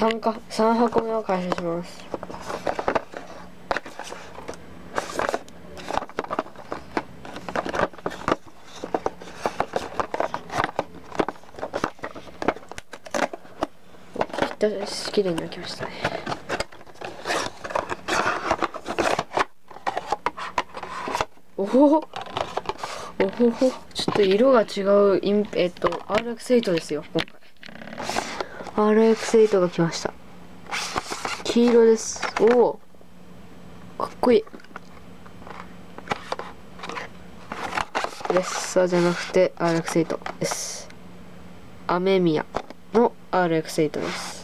3か3箱目を開始します。きれいに開きましたね。おほほ。おほほ。ちょっと色が違うインえっと RX8 ですよ今回。RX8 が来ました。黄色です。おお。かっこいい。レッサーじゃなくて RX8 です。雨宮の RX8 です。